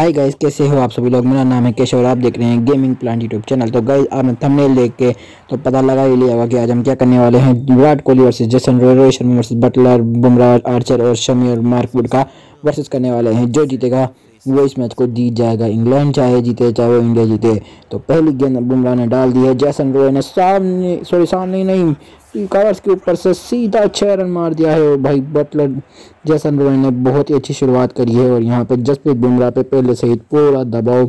Hi guys कैसे हो आप सभी लोग? मेरा नाम है केशव और आप देख रहे हैं गेमिंग प्लांट यूट्यूब चैनल तो गाइस आपने थंबनेल देख के तो पता लगा ही लिया होगा कि आज हम क्या करने वाले हैं। Virat Kohli versus Jason Rohit Sharma versus Buttler Bumrah Archer और शमी और मार्कवुड का वर्सेस करने वाले हैं। जो जीतेगा, वो इस मैच को जीत जाएगा। इंग्लैंड चाहे जीते, चाहे इंडिया जीते। तो पहली गेंद बुमराह ने डाल दी है। जैसन रोय ने सामने सॉरी सामने नहीं कवर्स के ऊपर से सीधा छह रन मार दिया है और भाई बटलर जैसन रोय ने बहुत ही अच्छी शुरुआत करी है और यहाँ पे जसप्रीत बुमराह पे पहले सहित पूरा दबाव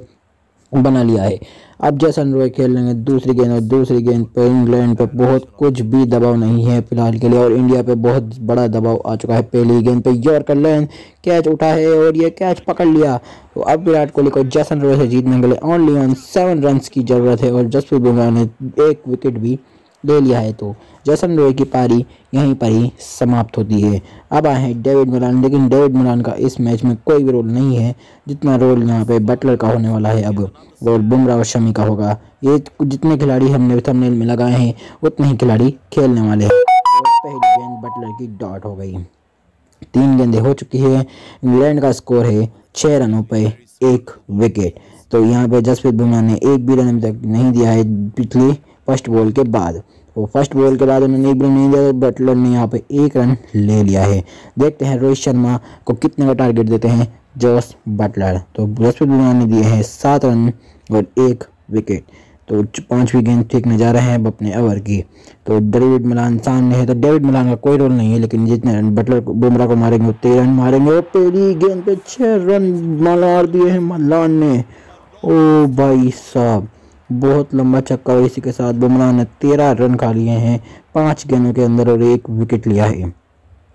बना लिया है। अब जैसन रॉय खेल लेंगे दूसरी गेंद और दूसरी गेंद पर इंग्लैंड पर बहुत कुछ भी दबाव नहीं है फ़िलहाल के लिए और इंडिया पे बहुत बड़ा दबाव आ चुका है पहली गेंद पे। यॉर्कर लेन कैच उठा है और ये कैच पकड़ लिया। तो अब विराट कोहली को जैसन रॉय से जीतने के लिए ओनली ऑन सेवन रन की ज़रूरत है और जसप्रीत बुमराह ने एक विकेट भी ले लिया है तो। जैसन रोय की पारी यहीं पर ही समाप्त होती है। अब आए हैं डेविड मिलान, लेकिन डेविड मिलान का इस मैच में कोई भी रोल नहीं है, जितना रोल यहाँ पे बटलर का होने वाला है अब और बुमराह और शमी का होगा। ये जितने खिलाड़ी हमने थंबनेल में लगाए हैं, उतने ही खिलाड़ी खेलने वाले हैं। पहली गेंद बटलर की डॉट हो गई। तीन गेंदें हो चुकी है। इंग्लैंड का स्कोर है छः रनों पर एक विकेट। तो यहाँ पे जसप्रीत बुमराह ने एक भी रन अभी तक नहीं दिया है पिछली फ़र्स्ट बॉल के बाद। वो फ़र्स्ट बॉल के बाद उन्होंने एक भी नहीं दिया बटलर ने यहाँ पे एक रन ले लिया है। देखते हैं रोहित शर्मा को कितने का टारगेट देते हैं जोस बटलर। तो बृहस्पति बुमराह ने दिए हैं सात रन और एक विकेट तो पांचवी गेंद फेंकने जा रहे हैं अब अपने ओवर की। तो डेविड मलान सामने है तो डेविड मलान का कोई रोल नहीं है, लेकिन जितने रन बटलर बुमराह को मारेंगे उतने रन मारेंगे। और पहली गेंद पे छह रन मार दिए हैं मलान ने। ओ भाई साहब बहुत लंबा छक्का और इसी के साथ बुमराह ने तेरह रन खा लिए हैं, पाँच गेंदों के अंदर और एक विकेट लिया है।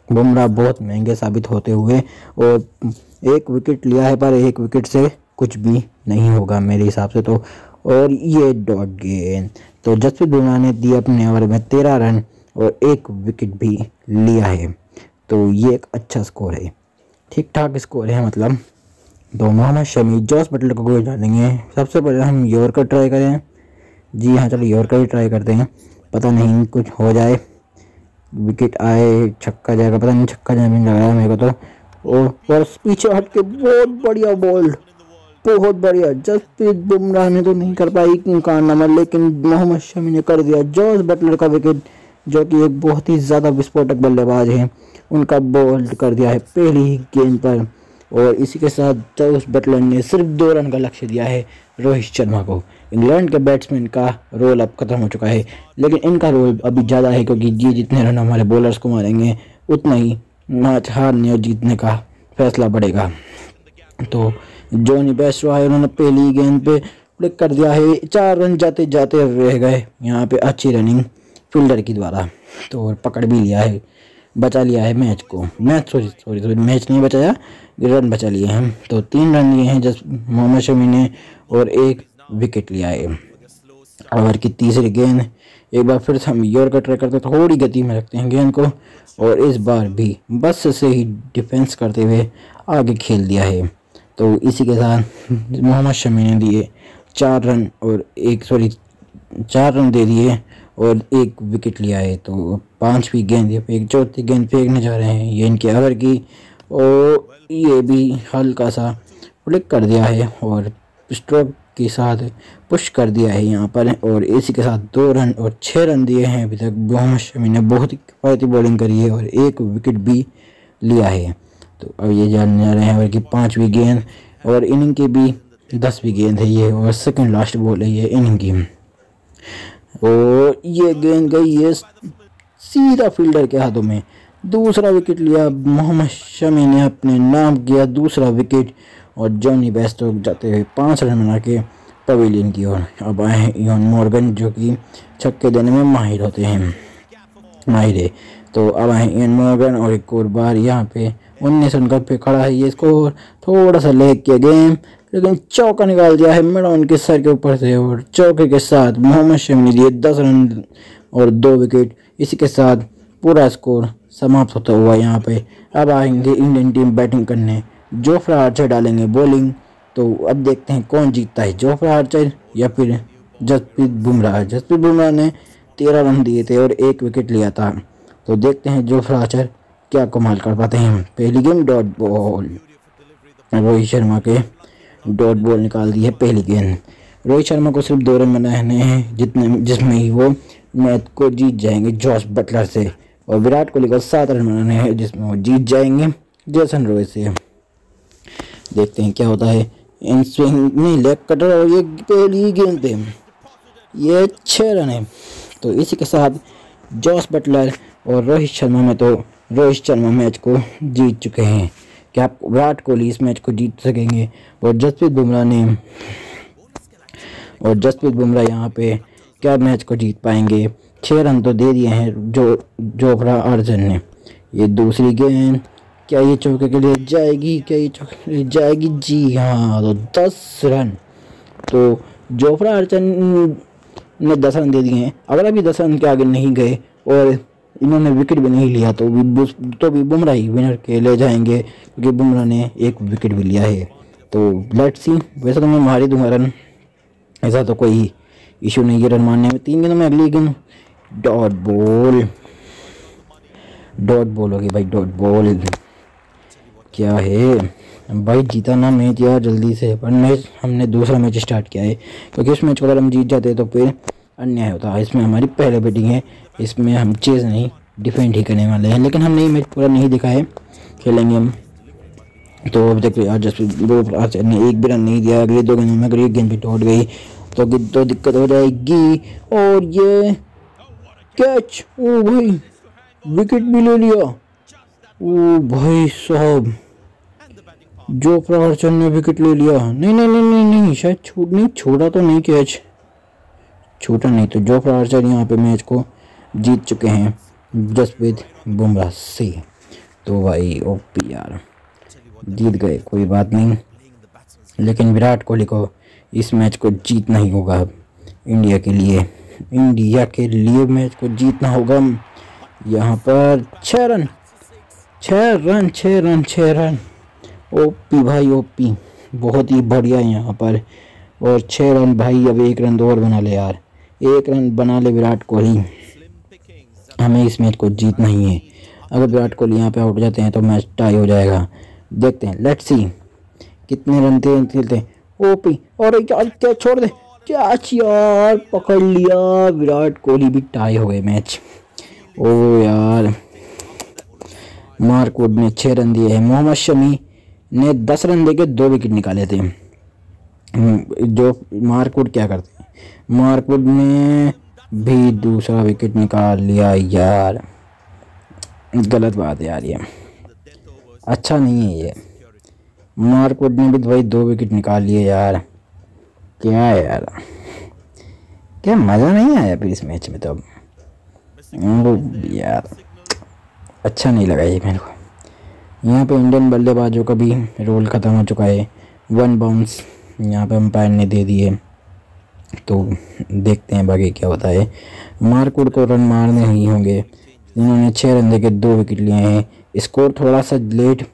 बुमराह बहुत महँगे साबित होते हुए और एक विकेट लिया है पर एक विकेट से कुछ भी नहीं होगा मेरे हिसाब से तो। और ये डॉट गेंद। तो जसप्रीत बुमराह ने दिए अपने ओवर में तेरह रन और एक विकेट भी लिया है। तो ये एक अच्छा स्कोर है। ठीक ठाक स्कोर है मतलब। तो मोहम्मद शमी जॉस बटलर को डालेंगे सबसे पहले हम योर का ट्राई करें। जी हाँ चलो योर का ही ट्राई करते हैं। पता नहीं कुछ हो जाए। विकेट आए, छक्का जाएगा, पता नहीं छक्का जाए लग रहा है मेरे को तो। और पीछे हट के बहुत बढ़िया बॉल बहुत बढ़िया। जसप्रीत बुमराह ने तो नहीं कर पाई कारनामा, लेकिन मोहम्मद शमी ने कर दिया जॉस बटलर का विकेट जो कि एक बहुत ही ज़्यादा विस्फोटक बल्लेबाज है। उनका बॉल कर दिया है पहली ही गेंद पर। और इसी के साथ जोस बटलर ने सिर्फ़ दो रन का लक्ष्य दिया है, रोहित शर्मा को। इंग्लैंड के बैट्समैन का रोल अब खत्म हो चुका है, लेकिन इनका रोल अभी ज़्यादा है क्योंकि ये जितने रन हमारे बॉलर्स को मारेंगे, उतना ही मैच हारने और जीतने का फैसला बढ़ेगा। तो जोनी बेस्ट है उन्होंने पहली गेंद पे क्लिक कर दिया है, चार रन जाते जाते रह गए, यहाँ पे अच्छी रनिंग फील्डर की द्वारा। तो पकड़ भी लिया है। बचा लिया है मैच को। Match sorry sorry sorry match नहीं बचाया, रन बचा लिए हैं। तो तीन रन लिए हैं जस मोहम्मद शमी ने और एक विकेट लिया है। ओवर की तीसरी गेंद, एक बार फिर से हम योर का ट्राई करते थोड़ी गति में रखते हैं गेंद को और इस बार भी बस से ही डिफेंस करते हुए आगे खेल दिया है। तो इसी के साथ मोहम्मद शमी ने दिए चार रन और एक सॉरी चार रन दे दिए और एक विकेट लिया है। तो पांचवी गेंद एक चौथी गेंद फेंकने जा रहे हैं, ये इनके अवर की, और ये भी हल्का सा फ्लिक कर दिया है और स्ट्रोक के साथ पुश कर दिया है यहाँ पर, और इसी के साथ दो रन और छः रन दिए हैं अभी तक। मोहम्मद शमी ने बहुत ही किफ़ायती बॉलिंग करी है और एक विकेट भी लिया है। तो अब ये जानने जा रहे हैं और कि पाँचवीं गेंद, और इनिंग की भी दसवीं गेंद है ये, और सेकंड लास्ट बॉल है ये इनिंग की। और ये गेंद गई है सीधा फील्डर के हाथों में दूसरा विकेट लिया मोहम्मद शमी ने अपने नाम किया दूसरा विकेट और जॉनी बेस्टो जाते हुए पाँच रन बना के पवेलियन की ओर। अब आए हैं इवन मॉर्गन, जो कि छक्के देने में माहिर होते हैं। माहिर है। तो अब आए इवन मॉर्गन और एक और बार यहाँ पे उन्नीस रन का पे खड़ा है। ये स्कोर थोड़ा सा लेग किया गेम, लेकिन चौका निकाल दिया है मेडॉन के सर के ऊपर से और चौके के साथ मोहम्मद शमी ने दिए दस रन और दो विकेट। इसी के साथ पूरा स्कोर समाप्त होता हुआ यहाँ पे। अब आएँगे इंडियन टीम बैटिंग करने। जोफ्रा आर्चर डालेंगे बॉलिंग। तो अब देखते हैं कौन जीतता है, जोफ्रा आर्चर या फिर जसप्रीत बुमराह। जसप्रीत बुमराह ने तेरह रन दिए थे और एक विकेट लिया था। तो देखते हैं जोफ्रा आर्चर क्या कमाल कर पाते हैं। पहली game dot ball. Rohit Sharma के डॉट बॉल निकाल दी है पहली गेंद। रोहित शर्मा को सिर्फ़ दो रन बनाने हैं, जितने जिसमें ही वो मैच को जीत जाएँगे जॉस बटलर से और विराट कोहली को सात रन बनाने हैं, जिसमें वो जीत जाएँगे जेसन रॉय से। देखते हैं क्या होता है इन स्विंग नहीं लेग कटर और ये पहली गेंद पे ये छः रन है। तो इसी के साथ जॉस बटलर और रोहित शर्मा में तो रोहित शर्मा मैच को जीत चुके हैं। क्या विराट कोहली इस मैच को जीत सकेंगे? और जसप्रीत बुमराह ने और जसप्रीत बुमराह यहाँ पे क्या मैच को जीत पाएँगे? छः रन तो दे दिए हैं जो जोफ्रा अर्जन ने। ये दूसरी गेंद। क्या ये चौके के लिए जाएगी? क्या ये चौके के लिए जाएगी? जी हाँ तो दस रन। तो जोफ्रा अर्जन ने दस रन दे दिए हैं। अगर अभी दस रन के आगे नहीं गए और इन्होंने विकेट भी नहीं लिया तो भी तो भी बुमराह ही विनर के ले जाएँगे, क्योंकि बुमराह ने एक विकेट भी लिया है। तो लेट्स सी वैसे तो मैं मारी दूँगा रन। ऐसा तो कोई इशू नहीं है रन मारने में तीन गेंदों में अगली गेंद डॉट बॉल डॉट बॉल होगी भाई डॉट बॉल क्या है भाई जीता ना मैच यार जल्दी से पर मैच हमने दूसरा मैच स्टार्ट किया है क्योंकि इस मैच को अगर हम जीत जाते तो फिर अन्याय होता है इसमें हमारी पहले बैटिंग है इसमें हम चेज नहीं डिफेंड ही करने वाले हैं लेकिन हमने ये मैच पूरा नहीं दिखा है खेलेंगे हम तो अब देखिए आज जस्ट ने एक भी रन नहीं दिया अगले दो गेंद में अगर एक गेंद भी टूट गई तो तो दिक्कत हो जाएगी। और ये कैच ओ भाई विकेट भी ले लिया। ओ भाई साहब, जो प्रहरचंद ने विकेट ले लिया। नहीं नहीं नहीं नहीं नहीं, शायद छूट नहीं छोड़ा तो नहीं कैच छूटा नहीं तो जो प्रहरचंद यहाँ पे मैच को जीत चुके हैं, जसप्रीत बुमराह से। तो भाई, ओ पी यार जीत गए, कोई बात नहीं। लेकिन विराट कोहली को इस मैच को जीतना ही होगा इंडिया के लिए। इंडिया के लिए मैच को जीतना होगा। यहाँ पर छः रन छः रन छः रन छः रन। ओपी भाई, ओपी। बहुत ही बढ़िया यहाँ पर। और छः रन भाई, अब एक रन दो और बना ले यार। एक रन बना ले विराट कोहली। हमें इस मैच को जीतना ही है। अगर विराट कोहली यहाँ पे आउट जाते हैं तो मैच टाई हो जाएगा। देखते हैं लेट्स सी कितने रन थे खेलते। हैं ओपी और क्या छोड़ दे। कैच यार, पकड़ लिया। विराट कोहली भी टाई हो गए मैच ओ यार। मार्कवुड ने छः रन दिए हैं। मोहम्मद शमी ने दस रन देके दो विकेट निकाले थे। जो मार्कवुड क्या करते हैं? मार्कवुड ने भी दूसरा विकेट निकाल लिया यार। गलत बात है यार ये। अच्छा नहीं है ये। मार्कवुड ने भी भाई दो विकेट निकाल लिए यार। क्या है यार? क्या मज़ा नहीं आया फिर इस मैच में तो अब? यार अच्छा नहीं लगा ये मेरे को। यहाँ पे इंडियन बल्लेबाजों का भी रोल ख़त्म हो चुका है। वन बाउंस यहाँ पे अंपायर ने दे दिए। तो देखते हैं बाकी क्या होता है। मार्कवुड को रन मारने ही होंगे। इन्होंने छः रन देके दो विकेट लिए हैं। स्कोर थोड़ा सा लेट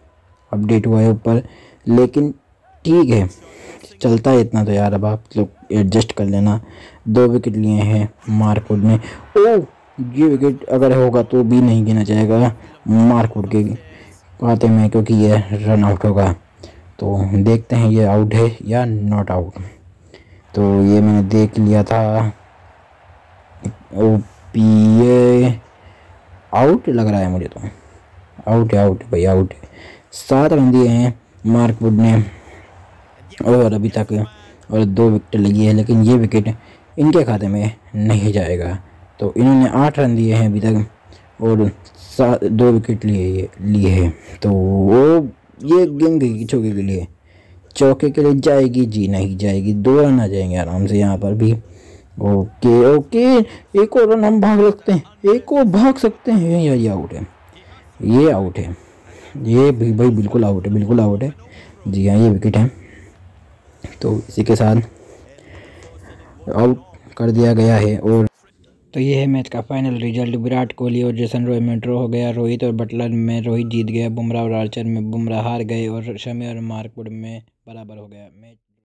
अपडेट हुआ है ऊपर। लेकिन ठीक है। चलता है इतना तो यार, अब आप लोग एडजस्ट कर लेना। दो विकेट लिए हैं मार्कवुड ने। ओ, ये विकेट अगर होगा तो भी नहीं गिना जाएगा मार्कवुड के खाते में, क्योंकि ये रन आउट होगा। तो देखते हैं ये आउट है या नॉट आउट तो ये मैंने देख लिया था। ओ, पी ए आउट लग रहा है मुझे तो। आउट है आउट भाई आउट है। सात रन दिए हैं। मार्कवुड ने और अभी तक और दो विकेट लगी है, लेकिन ये विकेट इनके खाते में नहीं जाएगा। तो इन्होंने आठ रन दिए हैं अभी तक और सात दो विकेट लिए लिए हैं। तो वो, ये गेंद गई चौके के लिए, चौके के लिए जाएगी, जी नहीं जाएगी। दो रन आ जाएँगे आराम से यहाँ पर भी। ओके ओके, एक और रन हम भाग सकते हैं, एक और भाग सकते हैं या ये आउट है। ये आउट है। ये भी भाई बिल्कुल आउट है, बिल्कुल आउट है। जी हाँ ये विकेट है। तो इसी के साथ आउट कर दिया गया है और तो ये है मैच का फाइनल रिज़ल्ट विराट कोहली और जैसन रॉय में ड्रॉ हो गया। रोहित और बटलर में रोहित जीत गया। बुमराह और आर्चर में बुमराह हार गए और शमी और मार्कवुड में बराबर हो गया मैच